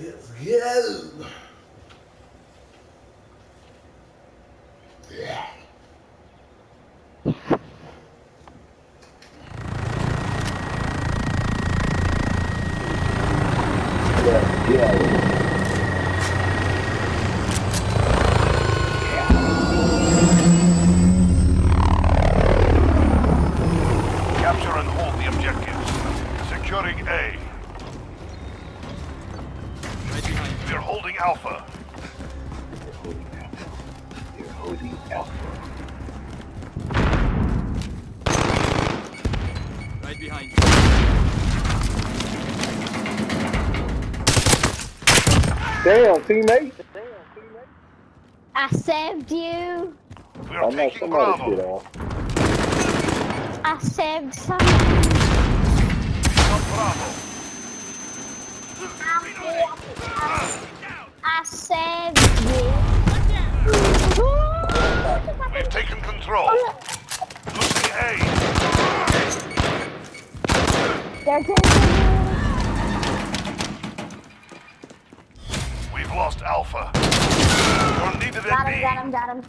Let's go. Damn, teammate. I saved you. We're I know somebody shit Bravo. off. I saved someone. Got Bravo. I saved you. We've taken control. Losing A. They're taking lost Alpha. You're needed Got at him, B. got him, got him.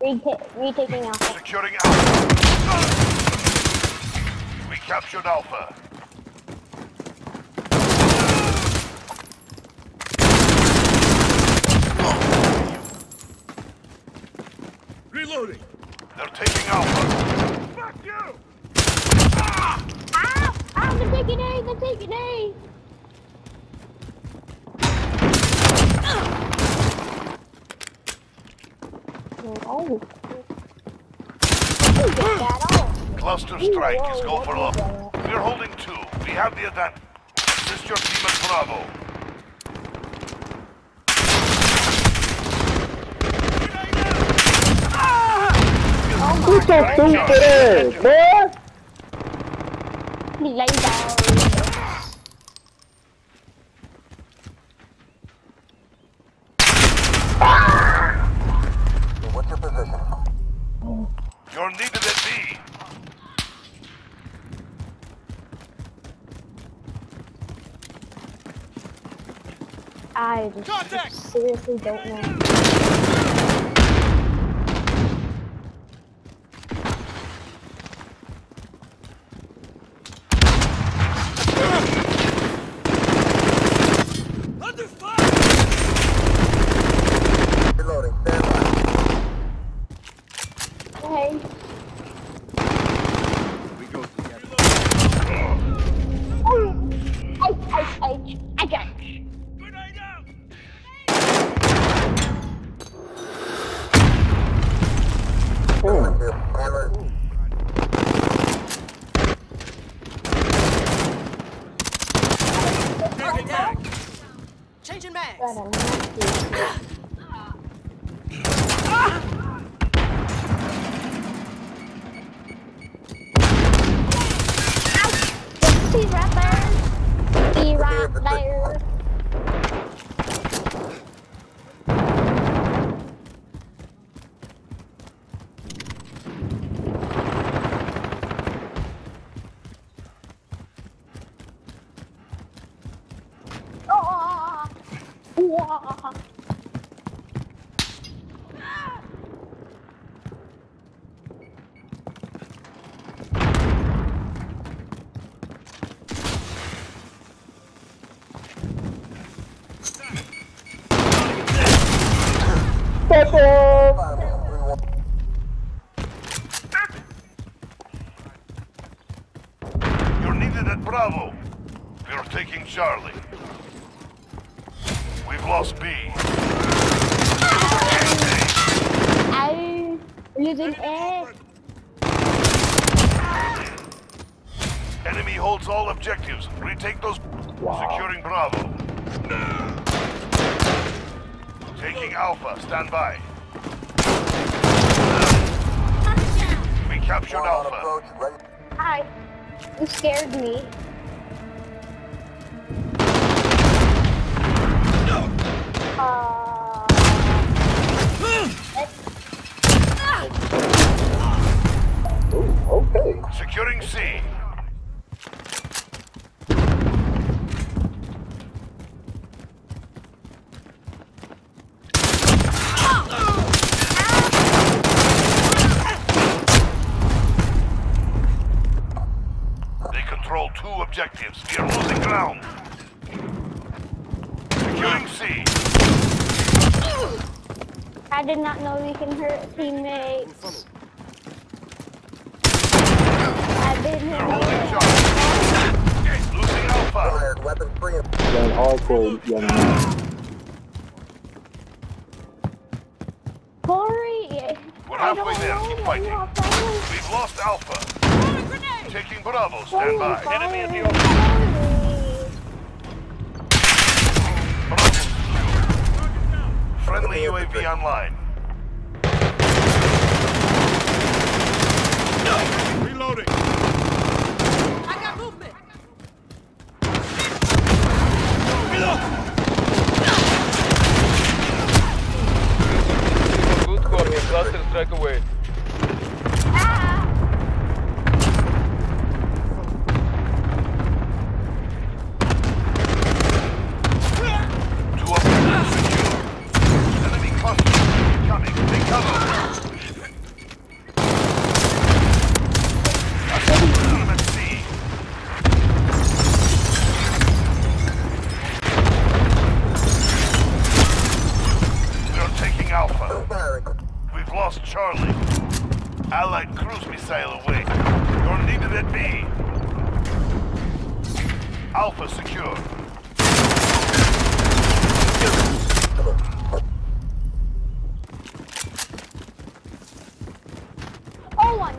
Reta- retaking Alpha. Securing Alpha. We captured Alpha. Reloading. They're taking Alpha. Fuck you! Ow! Ow, they're taking A, they're taking A. Oh. You get that off. Cluster strike is go for love. We're holding two. We have the advantage. Assist your team at Bravo. Who's so stupid ass, boy? Lay down. You're needed at B. I just Contact! seriously don't know. Under fire! Reloading. Stand by. Hey. We go together. Oh. I, I, I, I got it. Grenade out! Hmm. Here. Hammer. Taking back. Changing mags. Got a nasty. Ow! Rapper. Be right there. Oh! Wah. You're at Bravo. We're taking Charlie. We've lost B. Ow! Losing it. Enemy holds all objectives. Retake those. Securing Bravo. Taking Alpha. Stand by. We captured Alpha. Hi. You scared me. Uh, Ooh, okay. Securing C. We are losing ground. Securing C. I did not know we can hurt teammates. I didn't We're know. holding Charlie. Losing Alpha. Fired. Weapons free. and- Young hardcore, young man. Corey, yeah. We're I halfway don't there. know Keep that fighting. you are fighting. We've lost Alpha. Taking Bravo. Stand by. Enemy at the Corey. Bravo. Friendly UAV online. Reloading. I got movement! Good score, cluster strike away.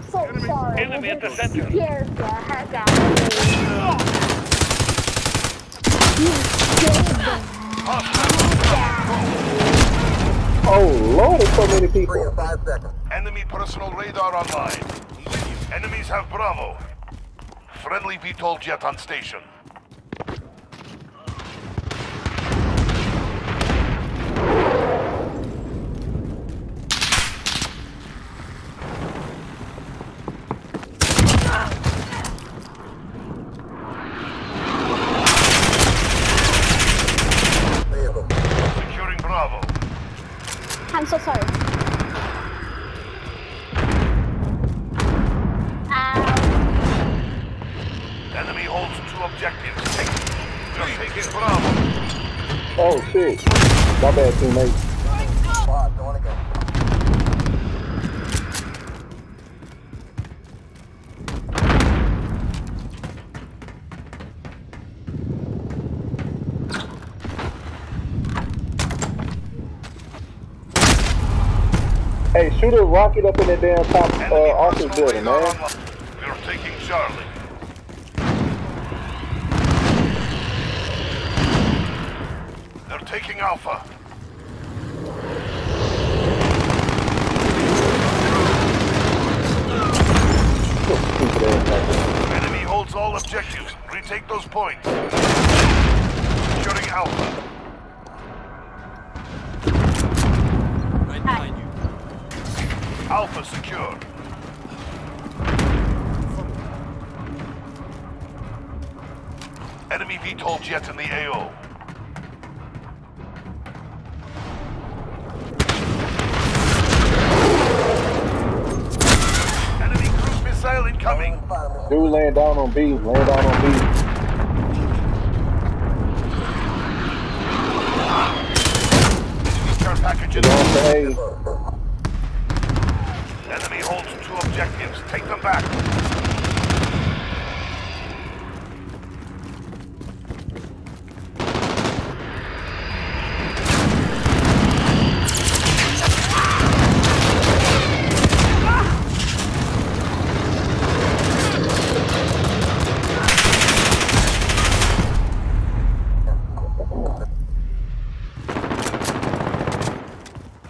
I'm so sorry. enemy at the This center. scared the heck out of me. You scared the Oh lord, there's so many Free people. in five seconds. Enemy personal radar online. Enemies have Bravo. Friendly VTOL jet on station. Vehicle. Securing Bravo. I'm so sorry. Ow. Enemy holds two objectives. Take. We're taking Bravo. Oh shit. My bad, teammate. Hey, shoot a rocket up in that damn top uh, office building, man. We're taking Charlie. They're taking Alpha. Stupid ass nigga. Enemy holds all objectives. Retake those points. Securing Alpha. Enemy VTOL jets in the AO. Enemy cruise missile incoming. Dude laying down on B, laying down on B. Care package in. Going to A. Enemy holds two objectives. Take them back.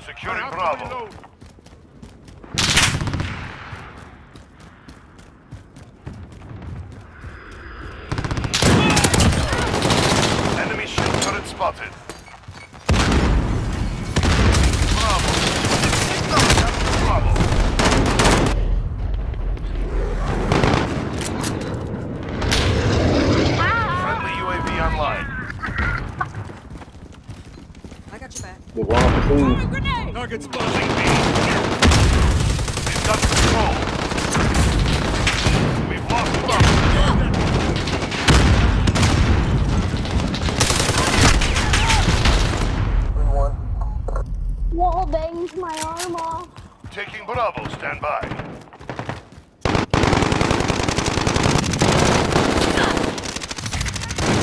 Securing Bravo. Enemy shield turret spotted. Bravo. Bravo. Friendly UAV online. I got your back. The one for Throwing B. grenade! Target spotted. Losing B. We've got control. We've lost Bravo. Taking Bravo, stand by.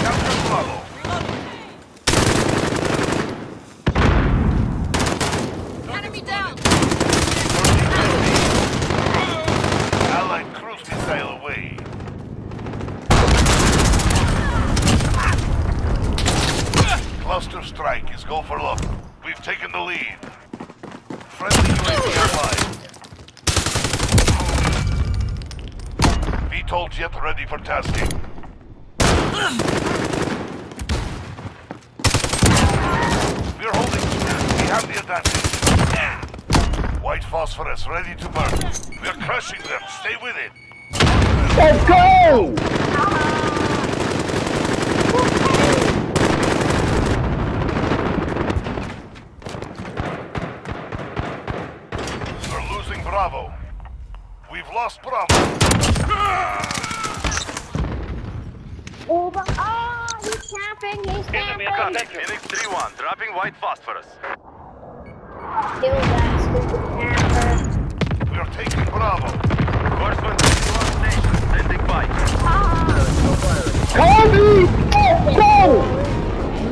Capture Bravo. Enemy down. Allied cruise missile away. Cluster strike is go for look. We've taken the lead. Friendly UAV online. VTOL jet ready for tasking. We're holding. We have the advantage. White phosphorus ready to burn. We're crushing them. Stay with it. Let's go! We're losing Bravo. We've lost Bravo. Over. Oh, he's camping. He's camping. Phoenix 3-1, dropping white phosphorus. Kill that stupid camper. We're taking Bravo. Horseman 21 station, standing by. Kobe! Go!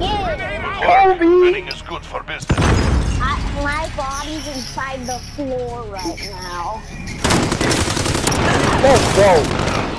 Yeah. Kobe! Winning is good for business. I, my body's inside the floor right now. Let's go!